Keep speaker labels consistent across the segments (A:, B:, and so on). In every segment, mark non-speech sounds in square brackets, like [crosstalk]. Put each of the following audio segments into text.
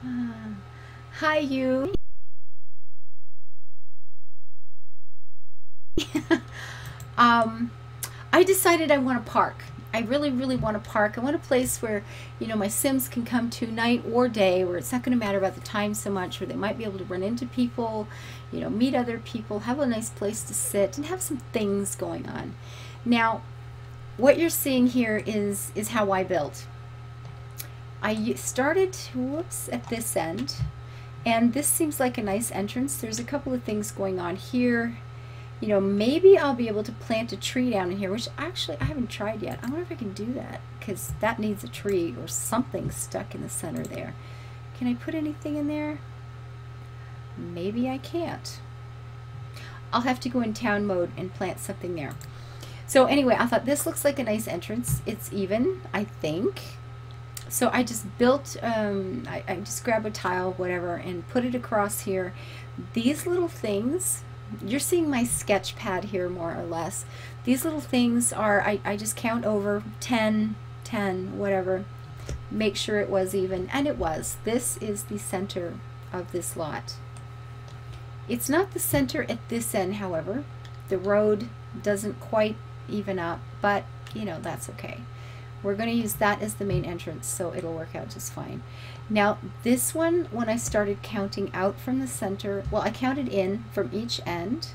A: [sighs] Hi, you. [laughs] um, I decided I want to park. I really, really want a park. I want a place where, you know, my Sims can come to night or day, where it's not going to matter about the time so much, where they might be able to run into people, you know, meet other people, have a nice place to sit, and have some things going on. Now, what you're seeing here is is how I built. I started, whoops, at this end, and this seems like a nice entrance. There's a couple of things going on here you know, maybe I'll be able to plant a tree down in here, which actually I haven't tried yet. I wonder if I can do that because that needs a tree or something stuck in the center there. Can I put anything in there? Maybe I can't. I'll have to go in town mode and plant something there. So anyway, I thought this looks like a nice entrance. It's even, I think. So I just built, um, I, I just grab a tile, whatever, and put it across here. These little things you're seeing my sketch pad here more or less. These little things are, I, I just count over 10, 10, whatever. Make sure it was even, and it was. This is the center of this lot. It's not the center at this end, however. The road doesn't quite even up, but you know, that's okay. We're going to use that as the main entrance, so it'll work out just fine. Now, this one, when I started counting out from the center, well, I counted in from each end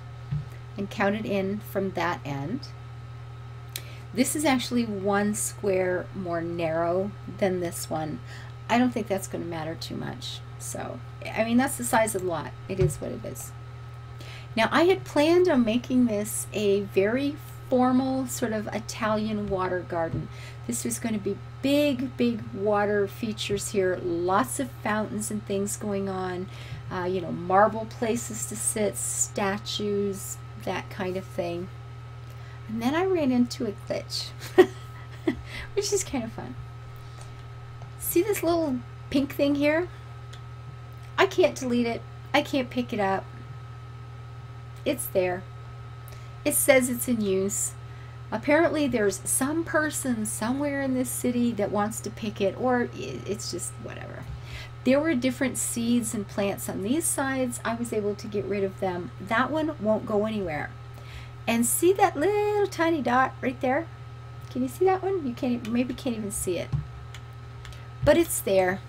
A: and counted in from that end. This is actually one square more narrow than this one. I don't think that's going to matter too much. So, I mean, that's the size of the lot. It is what it is. Now, I had planned on making this a very formal sort of Italian water garden. This was going to be big, big water features here, lots of fountains and things going on, uh, you know, marble places to sit, statues, that kind of thing. And then I ran into a glitch, [laughs] which is kind of fun. See this little pink thing here? I can't delete it. I can't pick it up. It's there. It says it's in use. Apparently there's some person somewhere in this city that wants to pick it or it's just whatever. There were different seeds and plants on these sides. I was able to get rid of them. That one won't go anywhere. And see that little tiny dot right there? Can you see that one? You can't maybe can't even see it. But it's there.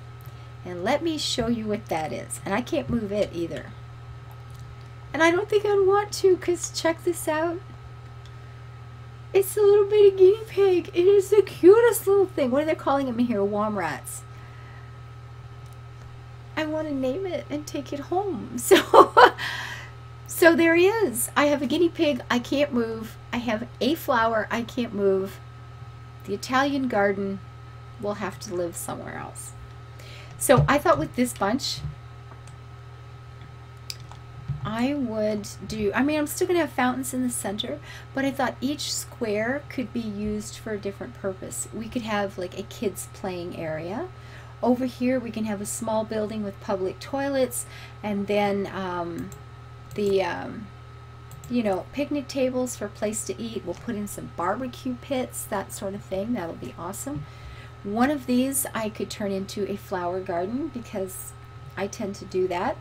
A: And let me show you what that is. And I can't move it either. And I don't think I'd want to because check this out. It's a little bitty guinea pig. It is the cutest little thing. What are they calling him here? Womrats. I want to name it and take it home. [laughs] So, so there he is. I have a guinea pig. I can't move. I have a flower. I can't move. The Italian garden will have to live somewhere else. So I thought with this bunch, I would do, I mean, I'm still going to have fountains in the center, but I thought each square could be used for a different purpose. We could have like a kids playing area. Over here we can have a small building with public toilets and then um, the, um, you know, picnic tables for place to eat. We'll put in some barbecue pits, that sort of thing. That'll be awesome. One of these I could turn into a flower garden because I tend to do that.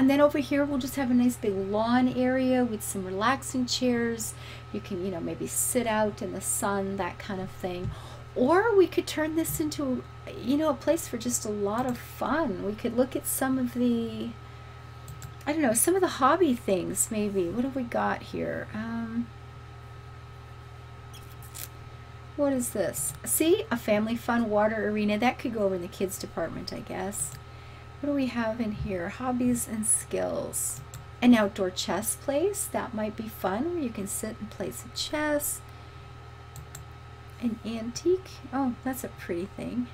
A: And then over here, we'll just have a nice big lawn area with some relaxing chairs. You can, you know, maybe sit out in the sun, that kind of thing. Or we could turn this into, you know, a place for just a lot of fun. We could look at some of the, I don't know, some of the hobby things maybe. What have we got here? Um, what is this? See, a family fun water arena. That could go over in the kids department, I guess. What do we have in here? Hobbies and skills. An outdoor chess place. That might be fun where you can sit and play some chess. An antique. Oh, that's a pretty thing.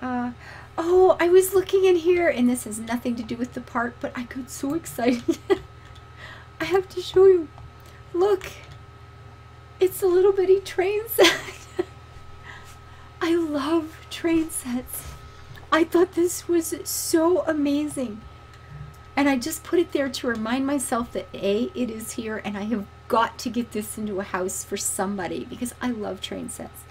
A: Uh, oh, I was looking in here, and this has nothing to do with the part, but I got so excited. [laughs] I have to show you. Look, it's a little bitty train set. [laughs] I love train sets. I thought this was so amazing. And I just put it there to remind myself that A, it is here, and I have got to get this into a house for somebody because I love train sets.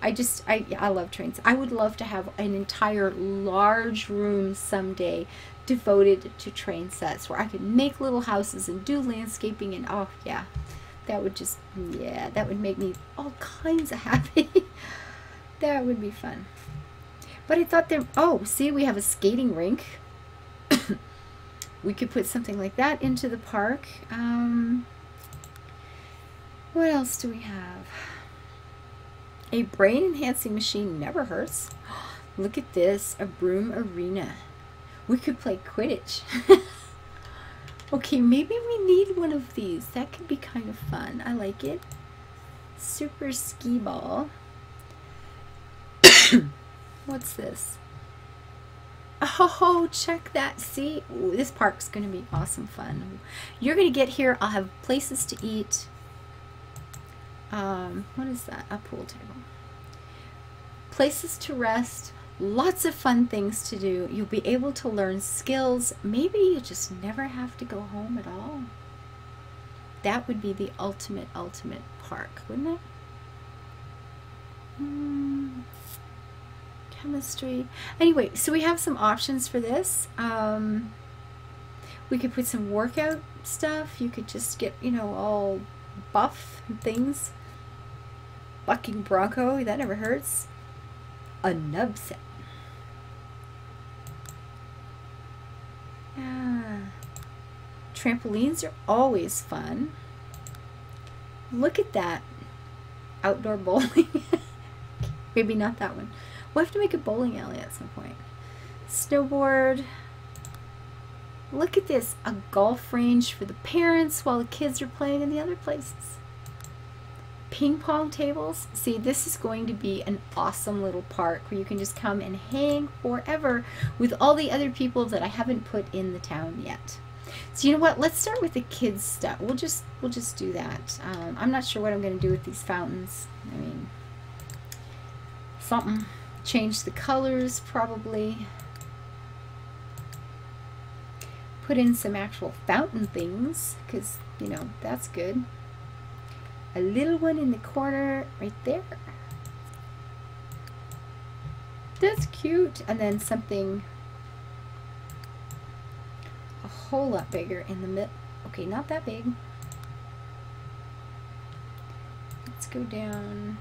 A: I just I I love trains. I would love to have an entire large room someday devoted to train sets where I could make little houses and do landscaping and oh yeah. That would just yeah, that would make me all kinds of [laughs] happy. that would be fun. But I thought there oh, see we have a skating rink. [coughs] we could put something like that into the park. Um what else do we have? A brain enhancing machine never hurts. [gasps] Look at this, a broom arena. We could play Quidditch. [laughs] okay, maybe we need one of these. That could be kind of fun. I like it. Super ski ball. [coughs] What's this? Oh, check that. See, Ooh, this park's going to be awesome fun. You're going to get here. I'll have places to eat um, what is that? A pool table. Places to rest, lots of fun things to do. You'll be able to learn skills. Maybe you just never have to go home at all. That would be the ultimate, ultimate park, wouldn't it? Hmm. Chemistry. Anyway, so we have some options for this. Um, we could put some workout stuff. You could just get, you know, all buff things. Bucking Bronco, that never hurts. A nub set. Yeah. Trampolines are always fun. Look at that. Outdoor bowling. [laughs] Maybe not that one. We'll have to make a bowling alley at some point. Snowboard. Look at this. A golf range for the parents while the kids are playing in the other places ping pong tables. See, this is going to be an awesome little park where you can just come and hang forever with all the other people that I haven't put in the town yet. So you know what? Let's start with the kids stuff. We'll just we'll just do that. Um, I'm not sure what I'm going to do with these fountains. I mean, something. Change the colors probably. Put in some actual fountain things because you know that's good a little one in the corner right there. That's cute. And then something a whole lot bigger in the mid. Okay, not that big. Let's go down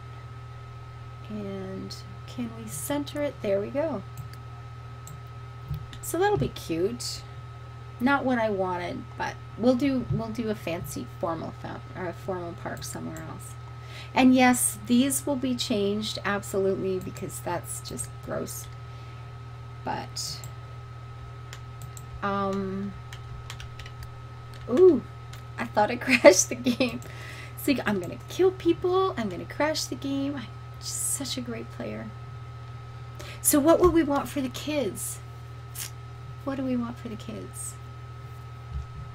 A: and can we center it? There we go. So that'll be cute. Not what I wanted, but we'll do we'll do a fancy formal fountain or a formal park somewhere else. And yes, these will be changed absolutely because that's just gross. But um Ooh, I thought I [laughs] crashed the game. See, I'm gonna kill people. I'm gonna crash the game. I'm just such a great player. So what would we want for the kids? What do we want for the kids?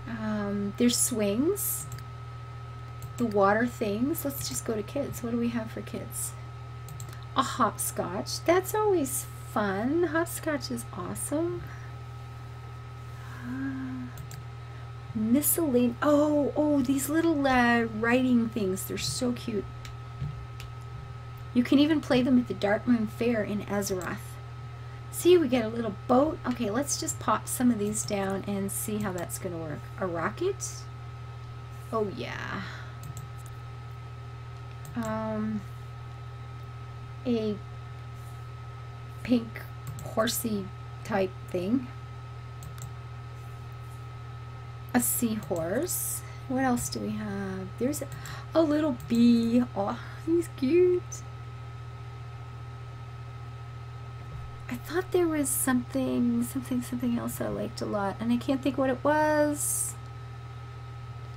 A: Um, there's swings, the water things. Let's just go to kids. What do we have for kids? A hopscotch. That's always fun. Hopscotch is awesome. Uh, miscellaneous. Oh, oh, these little uh, writing things. They're so cute. You can even play them at the Darkmoon Fair in Azeroth. See, we get a little boat. Okay, let's just pop some of these down and see how that's going to work. A rocket? Oh, yeah. Um, a pink horsey type thing. A seahorse. What else do we have? There's a, a little bee. Oh, he's cute. I thought there was something, something, something else I liked a lot, and I can't think what it was.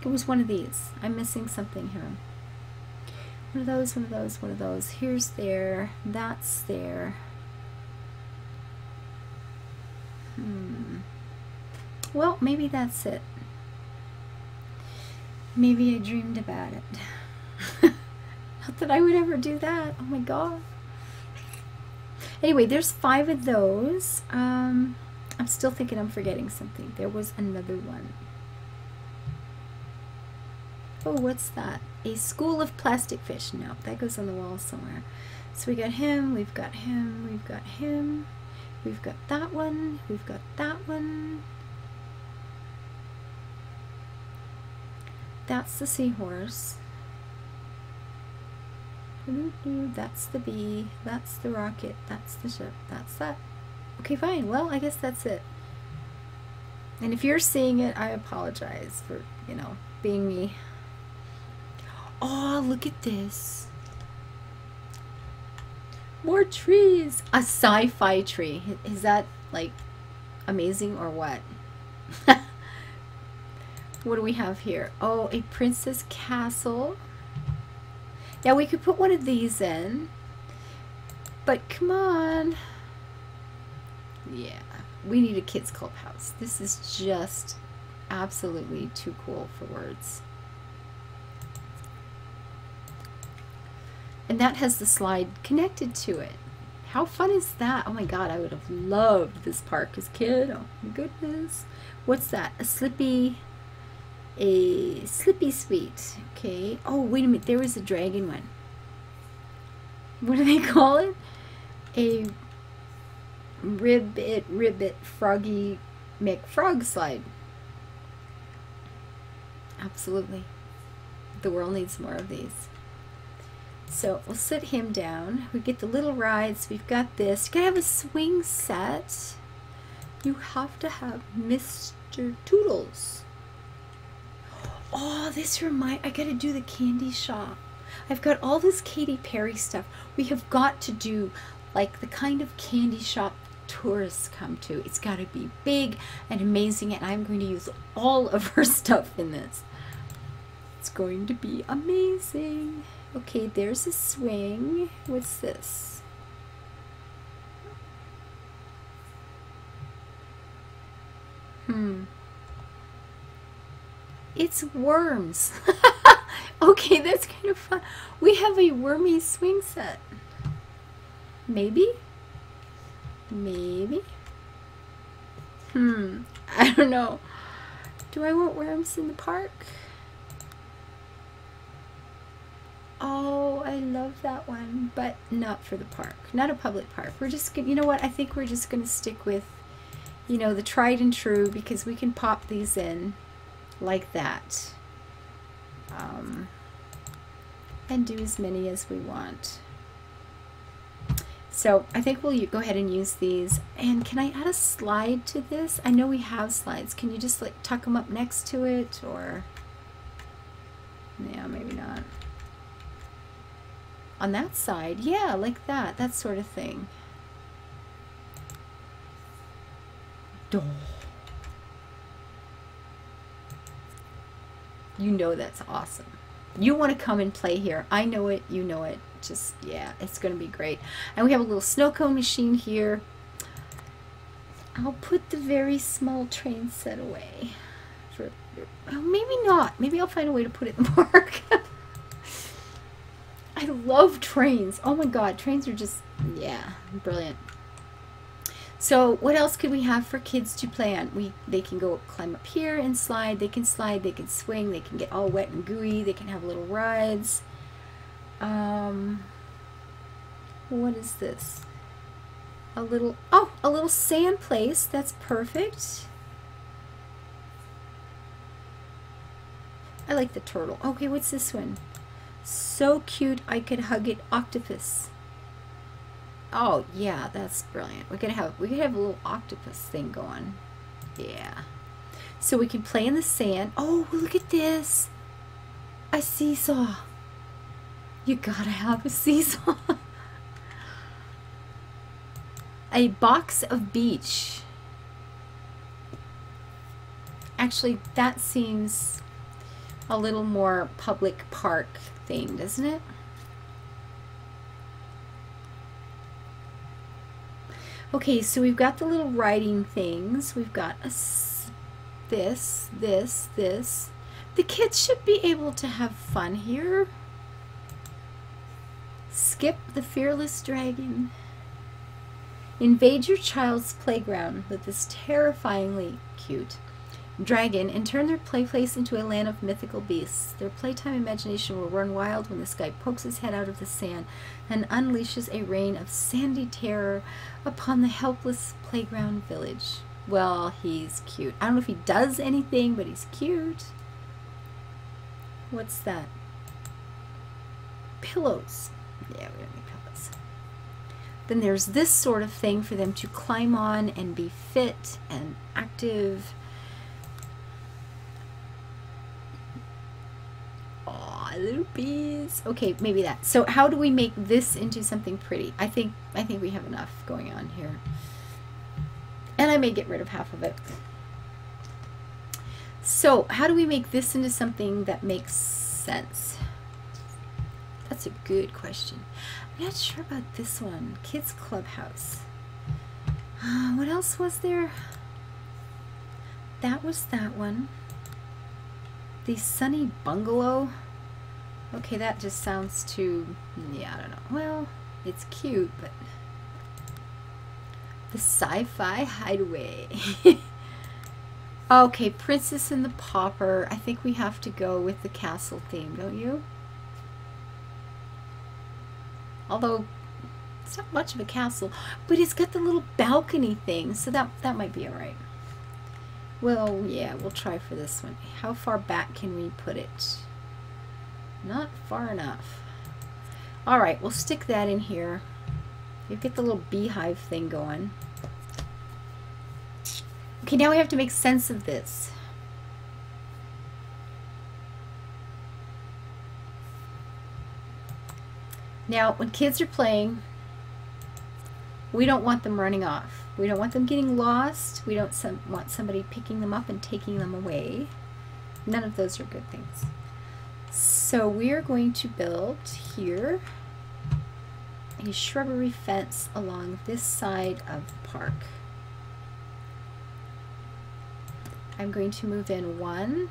A: It was one of these. I'm missing something here. One of those, one of those, one of those. Here's there. That's there. Hmm. Well, maybe that's it. Maybe I dreamed about it. [laughs] Not that I would ever do that. Oh my god. Anyway, there's five of those. Um, I'm still thinking I'm forgetting something. There was another one. Oh, what's that? A school of plastic fish. No, that goes on the wall somewhere. So we got him, we've got him, we've got him, we've got that one, we've got that one. That's the seahorse. That's the bee, that's the rocket, that's the ship, that's that. Okay, fine. Well, I guess that's it. And if you're seeing it, I apologize for, you know, being me. Oh, look at this. More trees. A sci-fi tree. Is that like amazing or what? [laughs] what do we have here? Oh, a princess castle. Now we could put one of these in. But come on. Yeah, we need a kids clubhouse. This is just absolutely too cool for words. And that has the slide connected to it. How fun is that? Oh my god, I would have loved this park as a kid. Oh my goodness. What's that? A slippy a slippy sweet. Okay. Oh, wait a minute. There was a dragon one. What do they [laughs] call it? A ribbit ribbit froggy McFrog slide. Absolutely. The world needs more of these. So we'll sit him down. We get the little rides. We've got this. You gotta have a swing set. You have to have Mr. Toodles. Oh, this remind I gotta do the candy shop. I've got all this Katy Perry stuff. We have got to do like the kind of candy shop tourists come to. It's got to be big and amazing, and I'm going to use all of her [laughs] stuff in this. It's going to be amazing. Okay, there's a swing. What's this? Hmm. It's worms. [laughs] okay, that's kind of fun. We have a wormy swing set. Maybe? Maybe? Hmm. [laughs] I don't know. Do I want worms in the park? Oh, I love that one, but not for the park. Not a public park. We're just to, you know what? I think we're just going to stick with, you know, the tried and true because we can pop these in like that. Um, and do as many as we want. So I think we'll go ahead and use these. And can I add a slide to this? I know we have slides. Can you just like tuck them up next to it or, yeah, maybe not on that side. Yeah, like that. That sort of thing. Duh. You know that's awesome. You want to come and play here. I know it. You know it. Just, yeah, it's going to be great. And we have a little snow cone machine here. I'll put the very small train set away. For, well, maybe not. Maybe I'll find a way to put it in the [laughs] park. I love trains. Oh my god, trains are just, yeah, brilliant. So what else could we have for kids to play on? We They can go climb up here and slide. They can slide, they can swing, they can get all wet and gooey. They can have little rides. Um, what is this? A little, oh, a little sand place. That's perfect. I like the turtle. Okay, what's this one? So cute I could hug it octopus. Oh yeah, that's brilliant. We're gonna have we could have a little octopus thing going. Yeah. So we can play in the sand. Oh, look at this. A seesaw. You gotta have a [laughs] seesaw. a box of beach. Actually, that seems a little more public park theme, doesn't it? Okay, so we've got the little writing things. We've got a, this, this, this. The kids should be able to have fun here. Skip the fearless dragon. Invade your child's playground with this terrifyingly cute dragon and turn their play place into a land of mythical beasts. Their playtime imagination will run wild when this guy pokes his head out of the sand and unleashes a rain of sandy terror upon the helpless playground village. Well, he's cute. I don't know if he does anything, but he's cute. What's that? Pillows. Yeah, we don't need pillows. Then there's this sort of thing for them to climb on and be fit and active bees. Okay, maybe that. So how do we make this into something pretty? I think I think we have enough going on here. And I may get rid of half of it. So how do we make this into something that makes sense? That's a good question. I'm not sure about this one. Kids Clubhouse. Uh, what else was there? That was that one. The Sunny Bungalow. Okay, that just sounds too, yeah, I don't know. Well, it's cute, but the sci-fi hideaway. [laughs] okay, Princess and the Pauper. I think we have to go with the castle theme, don't you? Although it's not much of a castle, but it's got the little balcony thing, so that that might be all right. Well, yeah, we'll try for this one. How far back can we put it? Not far enough. All right, we'll stick that in here. You get the little beehive thing going. Okay, now we have to make sense of this. Now, when kids are playing, we don't want them running off. We don't want them getting lost. We don't some, want somebody picking them up and taking them away. None of those are good things. So we're going to build here a shrubbery fence along this side of the park. I'm going to move in one,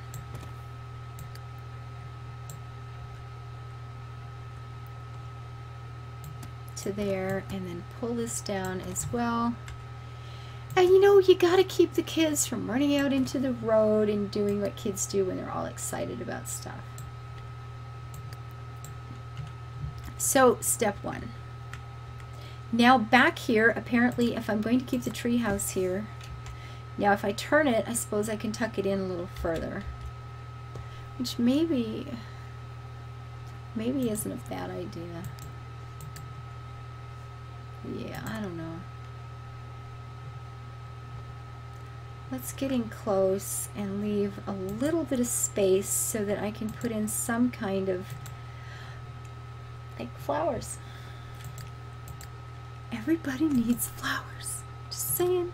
A: to there and then pull this down as well. And you know, you got to keep the kids from running out into the road and doing what kids do when they're all excited about stuff. So step one. Now back here, apparently if I'm going to keep the tree house here, now if I turn it, I suppose I can tuck it in a little further. Which maybe, maybe isn't a bad idea. Yeah, I don't know. Let's get in close and leave a little bit of space so that I can put in some kind of like flowers. Everybody needs flowers. Just saying.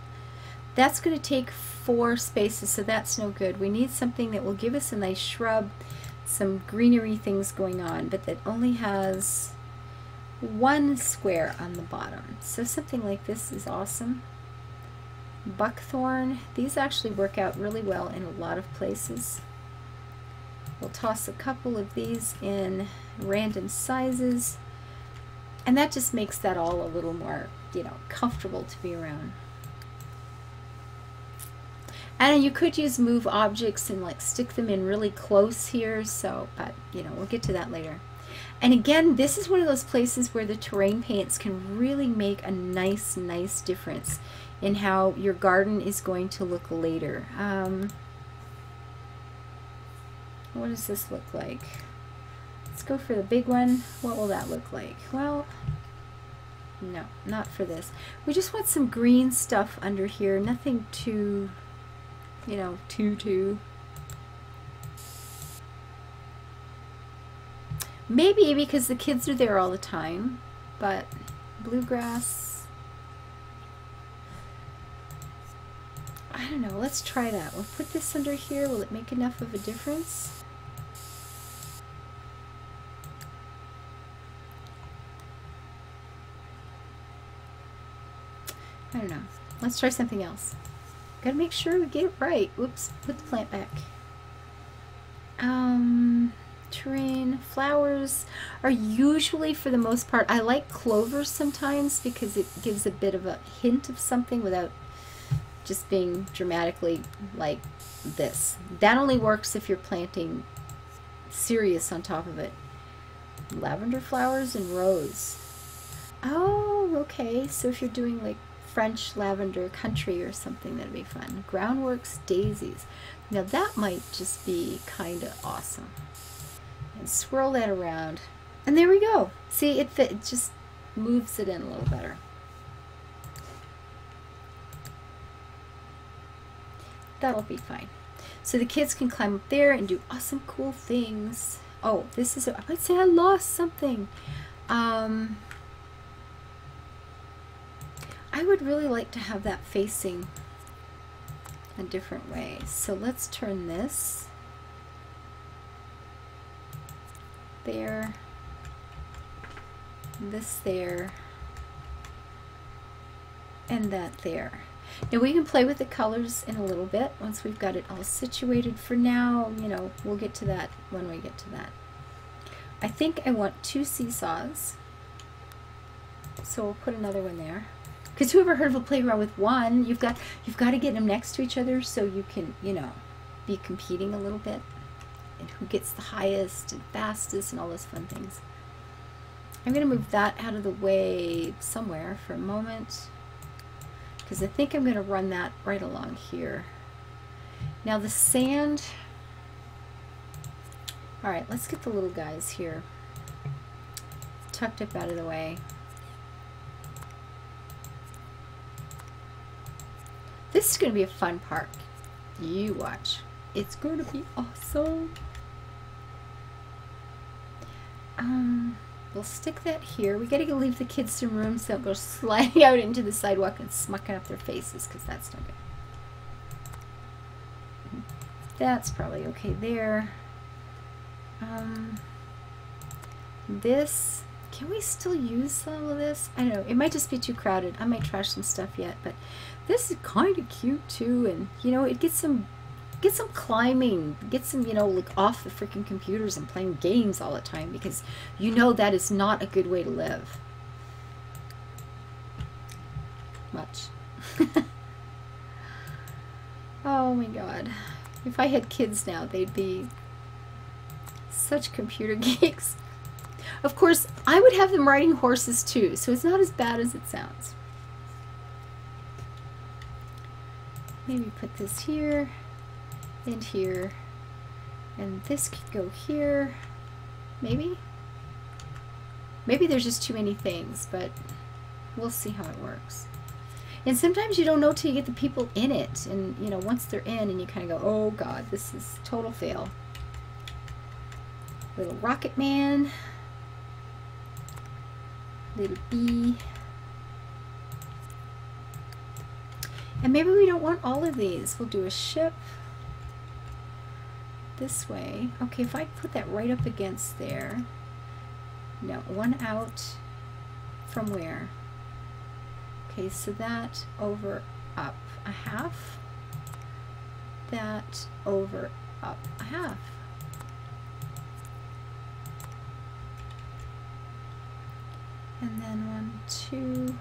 A: That's going to take four spaces, so that's no good. We need something that will give us a nice shrub, some greenery things going on, but that only has one square on the bottom. So something like this is awesome. Buckthorn, these actually work out really well in a lot of places. We'll toss a couple of these in random sizes. And that just makes that all a little more, you know, comfortable to be around. And you could use move objects and like stick them in really close here. So, but you know, we'll get to that later. And again, this is one of those places where the terrain paints can really make a nice, nice difference in how your garden is going to look later. Um, what does this look like? Let's go for the big one. What will that look like? Well, no, not for this. We just want some green stuff under here. Nothing too, you know, too, too. Maybe because the kids are there all the time, but bluegrass. I don't know. Let's try that. We'll put this under here. Will it make enough of a difference? I don't know. Let's try something else. Gotta make sure we get it right. Whoops, put the plant back. Um, terrain, flowers are usually, for the most part, I like clovers sometimes because it gives a bit of a hint of something without just being dramatically like this. That only works if you're planting cereus on top of it. Lavender flowers and rose. Oh, okay. So if you're doing like French lavender country or something, that'd be fun. Groundworks daisies. Now that might just be kind of awesome. And swirl that around. And there we go. See, it fit. It just moves it in a little better. That'll be fine. So the kids can climb up there and do awesome, cool things. Oh, this is, a, I might say I lost something. Um, I would really like to have that facing a different way. So let's turn this there, this there, and that there. Now we can play with the colors in a little bit once we've got it all situated. For now, you know, we'll get to that when we get to that. I think I want two seesaws. So we'll put another one there. Because who ever heard of a playground with one? You've got you've got to get them next to each other so you can, you know, be competing a little bit. And who gets the highest and fastest and all those fun things. I'm going to move that out of the way somewhere for a moment because I think I'm going to run that right along here. Now the sand, all right, let's get the little guys here tucked up out of the way. This is going to be a fun park. You watch. It's going to be awesome. Um, We'll stick that here. We gotta leave the kids some room so they'll go [laughs] sliding out into the sidewalk and smucking up their faces because that's no good. That's probably okay there. Um, this, can we still use some of this? I don't know. It might just be too crowded. I might trash some stuff yet, but this is kind of cute too. And, you know, it gets some get some climbing get some you know like off the freaking computers and playing games all the time because you know that is not a good way to live much [laughs] oh my god if I had kids now they'd be such computer [laughs] geeks of course I would have them riding horses too so it's not as bad as it sounds maybe put this here and here. And this could go here, maybe? Maybe there's just too many things, but we'll see how it works. And sometimes you don't know till you get the people in it. And, you know, once they're in and you kind of go, oh God, this is total fail. Little Rocket Man. Little bee. And maybe we don't want all of these. We'll do a ship this way. Okay, if I put that right up against there. No, one out from where? Okay, so that over up a half. That over up a half. And then one, two.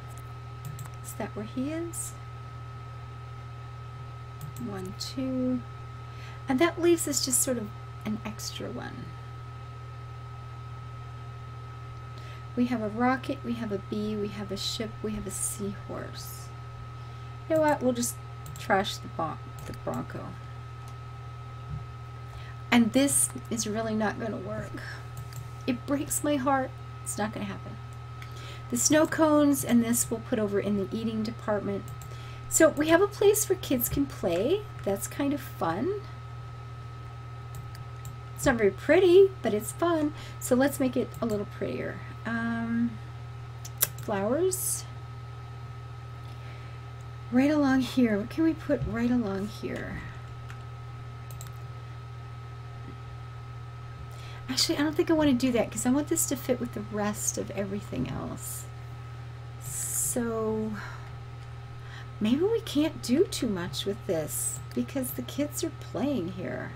A: Is that where he is? One, two. And that leaves us just sort of an extra one. We have a rocket, we have a bee, we have a ship, we have a seahorse. You know what? We'll just trash the, the Bronco. And this is really not going to work. It breaks my heart. It's not going to happen. The snow cones and this we'll put over in the eating department. So we have a place where kids can play. That's kind of fun. It's not very pretty, but it's fun. So let's make it a little prettier. Um, flowers. Right along here. What can we put right along here? Actually, I don't think I want to do that because I want this to fit with the rest of everything else. So maybe we can't do too much with this because the kids are playing here.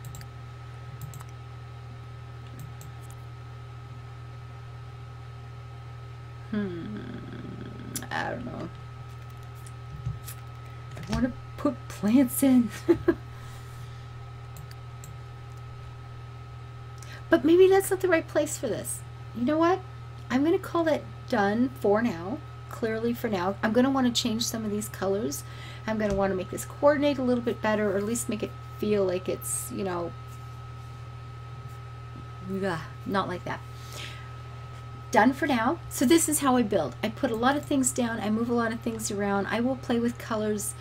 A: Hmm. I don't know. I want to put plants in. [laughs] but maybe that's not the right place for this. You know what? I'm going to call that done for now. Clearly for now. I'm going to want to change some of these colors. I'm going to want to make this coordinate a little bit better or at least make it feel like it's, you know, not like that done for now. So this is how I build. I put a lot of things down. I move a lot of things around. I will play with colors.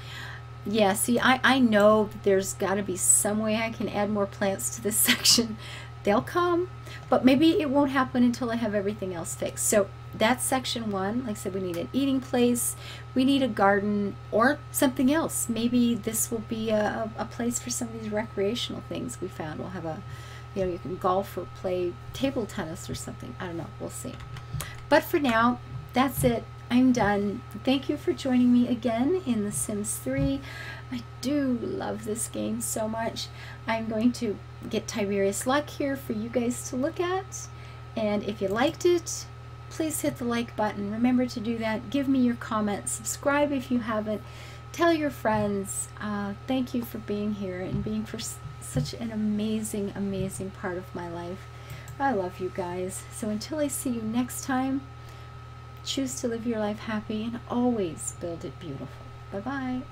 A: Yeah, see, I, I know there's got to be some way I can add more plants to this [laughs] section. They'll come, but maybe it won't happen until I have everything else fixed. So that's section one. Like I said, we need an eating place. We need a garden or something else. Maybe this will be a, a place for some of these recreational things we found. We'll have a you know, you can golf or play table tennis or something. I don't know. We'll see. But for now, that's it. I'm done. Thank you for joining me again in The Sims 3. I do love this game so much. I'm going to get Tiberius Luck here for you guys to look at. And if you liked it, please hit the like button. Remember to do that. Give me your comments. Subscribe if you haven't. Tell your friends. Uh, thank you for being here and being for such an amazing, amazing part of my life. I love you guys. So until I see you next time, choose to live your life happy and always build it beautiful. Bye bye.